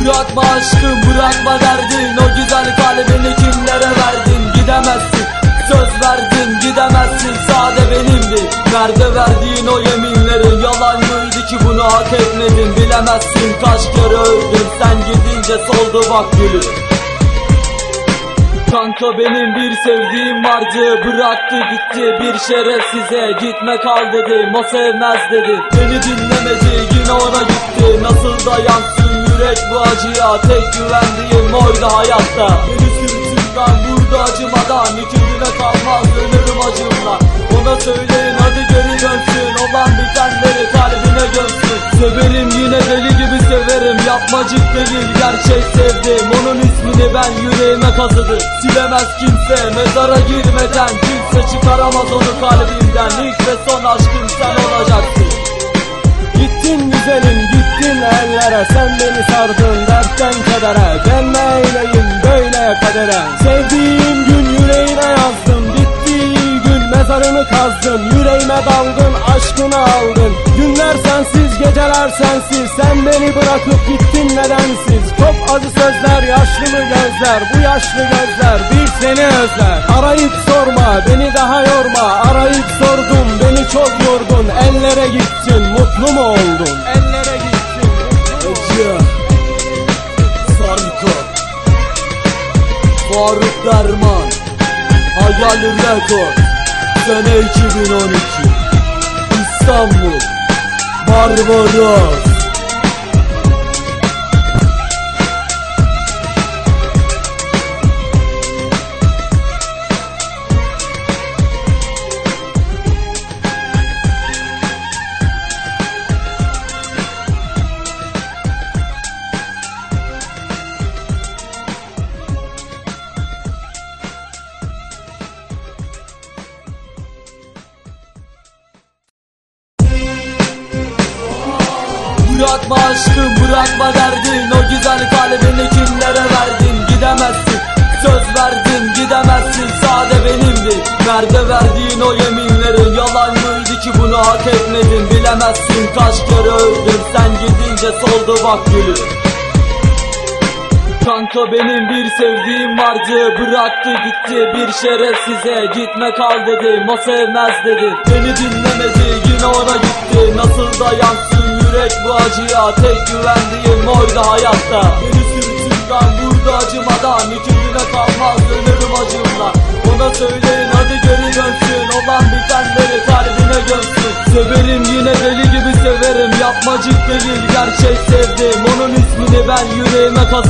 Bırakma aşkım bırakma derdin. O güzel kalbini kimlere verdin? Gidemezsin. Söz verdin Gidemezsin. Sade benimdi. Nerede verdiğin o yeminlerin Yalan mıydı ki bunu hak etmedin. Bilemezsin kaç kere öldün. Sen gidince soldu bak gülüm Kanka benim bir sevdiğim vardı. Bıraktı gitti bir şerefsize Gitme kal dedim o sevmez dedi. Beni dinlemedi yine ona gitti. Nasıl dayansın yürek bu acıya Tek güvendiğim oydu hayatta. Beni sürtünden vurdu acımadan İki kalmaz ölürüm acımla. Ona söyleyin hadi geri dönsün. Olan bitenleri kalbine gömsün. Severim yine deli gibi severim. Yapmacık değil gerçek sevdim. Onun ismini ben yüreğime kazıdım. Silemez kimse mezara girmeden Kimse çıkaramaz onu kalbimden. İlk ve son aşkım sen olacaksın ellere Sen beni sardın dertten kedere Ben neyleyim böyle kadere. Sevdiğim gün yüreğine yazdım Bittiği gün mezarını kazdın. Yüreğime daldın aşkını aldın. Günler sensiz geceler sensiz. Sen beni bırakıp gittin nedensiz? Çok acı sözler yaşlı mı gözler? Bu yaşlı gözler bir seni özler. Arayıp sorma beni daha yorma. Arayıp sordum beni çok yordun Ellere gittin mutlu mu oldun Faruk Derman. Hayal Rekord Sene 2012 İstanbul. Barbaros Bırakma aşkım bırakma derdin. O güzel kalbini kimlere verdin? Gidemezsin söz verdin Gidemezsin. Sade benimdi Nerede verdiğin o yeminlerin Yalan mıydı ki bunu hak etmedin? Bilemezsin kaç kere öldün Sen gidince soldu bak gülüm Kanka benim bir sevdiğim vardı. Bıraktı gitti bir şerefsize. Gitme kal dedim o sevmez dedi. Beni dinlemedi yine ona gitti. Nasıl dayansın yürek bu acıya Tek güvendiğim oydu hayatta. Beni sürtünden vurdu acımadan İki kalmaz ölürüm acımla. Ona söyleyin hadi geri dönsün. Olan bitenleri kalbine gömsün. Severim yine deli gibi severim. Yapmacık değil gerçek sevdim. Onun ismini ben yüreğime kazıdım